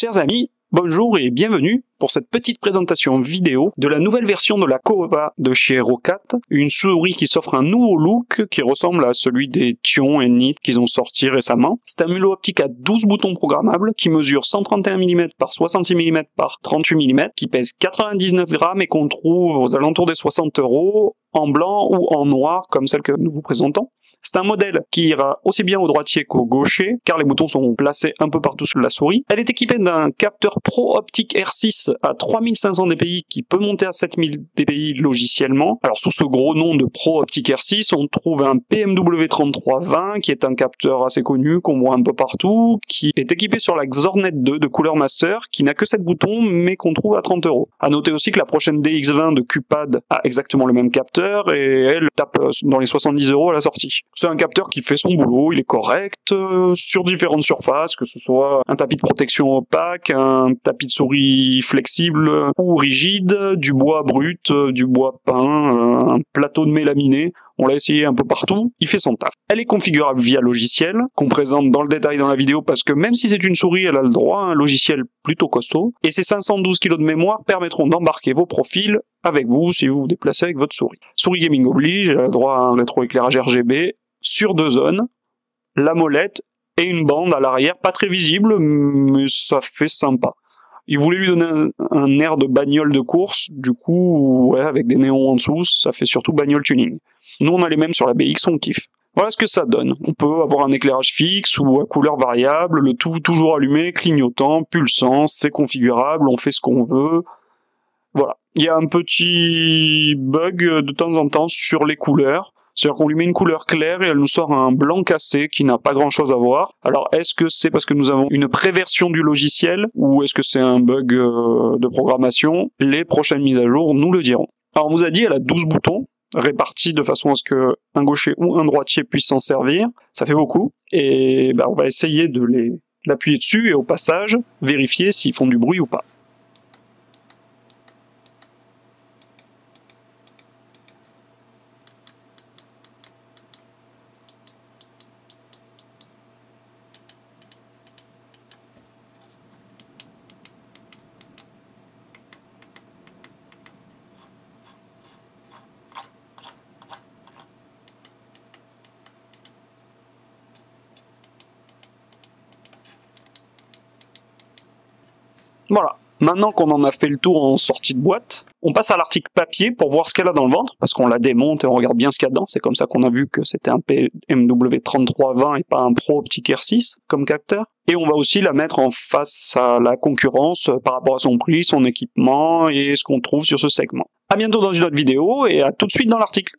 Chers amis, bonjour et bienvenue pour cette petite présentation vidéo de la nouvelle version de la Cova de chez Rocat, une souris qui s'offre un nouveau look qui ressemble à celui des Thion et Nit qu'ils ont sorti récemment. C'est un mulot optique à 12 boutons programmables qui mesure 131 mm par 66 mm par 38 mm, qui pèse 99 grammes et qu'on trouve aux alentours des 60 euros en blanc ou en noir comme celle que nous vous présentons. C'est un modèle qui ira aussi bien au droitier qu'au gaucher, car les boutons sont placés un peu partout sur la souris. Elle est équipée d'un capteur Pro Optic R6 à 3500 dpi qui peut monter à 7000 dpi logiciellement. Alors sous ce gros nom de Pro Optic R6, on trouve un PMW 3320 qui est un capteur assez connu qu'on voit un peu partout, qui est équipé sur la Xornet 2 de couleur master, qui n'a que 7 boutons mais qu'on trouve à 30 euros. À noter aussi que la prochaine DX20 de Cupad a exactement le même capteur et elle tape dans les 70 euros à la sortie. C'est un capteur qui fait son boulot, il est correct euh, sur différentes surfaces, que ce soit un tapis de protection opaque, un tapis de souris flexible ou rigide, du bois brut, euh, du bois peint, euh, un plateau de mélaminé. On l'a essayé un peu partout, il fait son taf. Elle est configurable via logiciel, qu'on présente dans le détail dans la vidéo parce que même si c'est une souris, elle a le droit à un logiciel plutôt costaud. Et ces 512 kg de mémoire permettront d'embarquer vos profils avec vous si vous vous déplacez avec votre souris. Souris gaming oblige, elle a droit à un rétroéclairage RGB, sur deux zones, la molette et une bande à l'arrière, pas très visible, mais ça fait sympa. Il voulait lui donner un, air de bagnole de course, du coup, ouais, avec des néons en dessous, ça fait surtout bagnole tuning. Nous, on a les mêmes sur la BX, on kiffe. Voilà ce que ça donne. On peut avoir un éclairage fixe ou à couleur variable, le tout toujours allumé, clignotant, pulsant, c'est configurable, on fait ce qu'on veut. Voilà. Il y a un petit bug de temps en temps sur les couleurs. C'est-à-dire qu'on lui met une couleur claire et elle nous sort un blanc cassé qui n'a pas grand-chose à voir. Alors est-ce que c'est parce que nous avons une préversion du logiciel ou est-ce que c'est un bug euh, de programmation? Les prochaines mises à jour nous le diront. Alors on vous a dit elle a 12 boutons répartis de façon à ce que un gaucher ou un droitier puisse s'en servir. Ça fait beaucoup et bah, on va essayer de les l'appuyer dessus et au passage vérifier s'ils font du bruit ou pas. Voilà. Maintenant qu'on en a fait le tour en sortie de boîte, on passe à l'article papier pour voir ce qu'elle a dans le ventre, parce qu'on la démonte et on regarde bien ce qu'il y a dedans. C'est comme ça qu'on a vu que c'était un PMW 3320 et pas un Pro Optic R6 comme capteur. Et on va aussi la mettre en face à la concurrence par rapport à son prix, son équipement et ce qu'on trouve sur ce segment. À bientôt dans une autre vidéo et à tout de suite dans l'article.